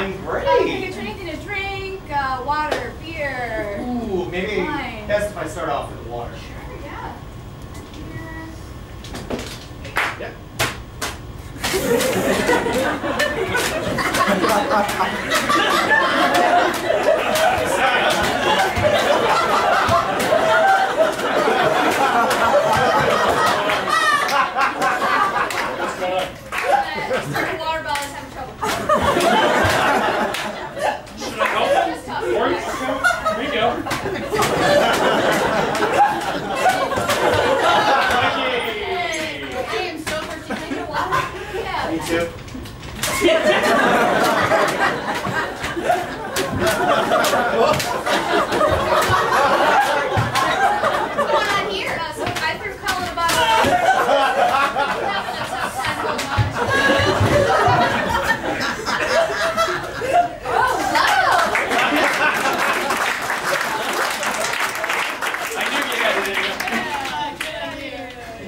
I'm great. I can get you anything to drink, uh, water, beer. Ooh, maybe Fine. best if I start off with the water. Sure, yeah. Here. Yeah. I am so thirsty. Can I a water? Yeah. Me too.